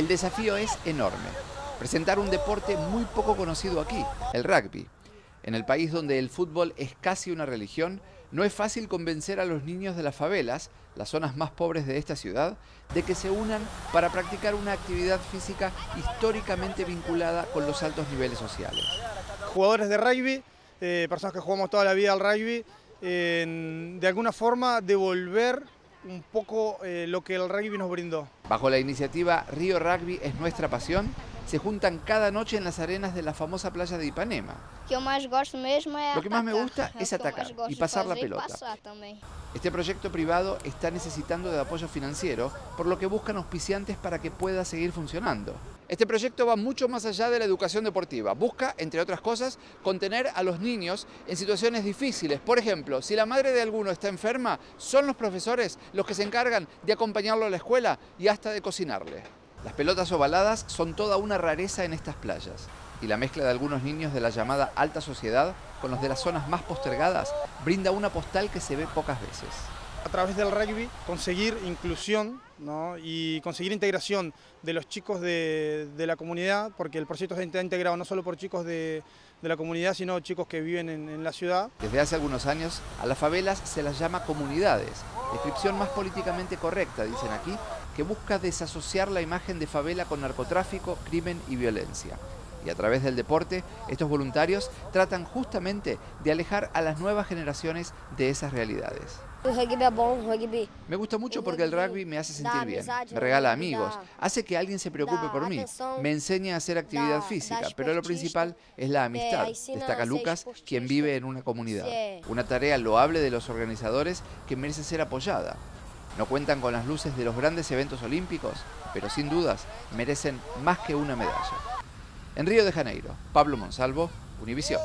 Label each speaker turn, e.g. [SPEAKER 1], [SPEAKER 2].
[SPEAKER 1] El desafío es enorme. Presentar un deporte muy poco conocido aquí, el rugby. En el país donde el fútbol es casi una religión, no es fácil convencer a los niños de las favelas, las zonas más pobres de esta ciudad, de que se unan para practicar una actividad física históricamente vinculada con los altos niveles sociales.
[SPEAKER 2] Jugadores de rugby, eh, personas que jugamos toda la vida al rugby, de alguna forma devolver un poco eh, lo que el rugby nos brindó.
[SPEAKER 1] Bajo la iniciativa Río Rugby es nuestra pasión, se juntan cada noche en las arenas de la famosa playa de Ipanema. Lo que más me gusta es atacar y pasar la pelota. Este proyecto privado está necesitando de apoyo financiero, por lo que buscan auspiciantes para que pueda seguir funcionando. Este proyecto va mucho más allá de la educación deportiva. Busca, entre otras cosas, contener a los niños en situaciones difíciles. Por ejemplo, si la madre de alguno está enferma, son los profesores los que se encargan de acompañarlo a la escuela y hasta de cocinarle. Las pelotas ovaladas son toda una rareza en estas playas y la mezcla de algunos niños de la llamada alta sociedad con los de las zonas más postergadas brinda una postal que se ve pocas veces.
[SPEAKER 2] A través del rugby conseguir inclusión y conseguir integración de los chicos de, la comunidad, porque el proyecto está integrado no solo por chicos de, la comunidad, sino chicos que viven en, en la ciudad.
[SPEAKER 1] Desde hace algunos años a las favelas se las llama comunidades, descripción más políticamente correcta, dicen aquí, que busca desasociar la imagen de favela con narcotráfico, crimen y violencia. Y a través del deporte, estos voluntarios tratan justamente de alejar a las nuevas generaciones de esas realidades. Me gusta mucho porque el rugby me hace sentir bien, me regala amigos, hace que alguien se preocupe por mí, me enseña a hacer actividad física, pero lo principal es la amistad, destaca Lucas, quien vive en una comunidad. Una tarea loable de los organizadores que merece ser apoyada. No cuentan con las luces de los grandes eventos olímpicos, pero sin dudas merecen más que una medalla. En Río de Janeiro, Pablo Monsalvo, Univisión.